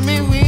me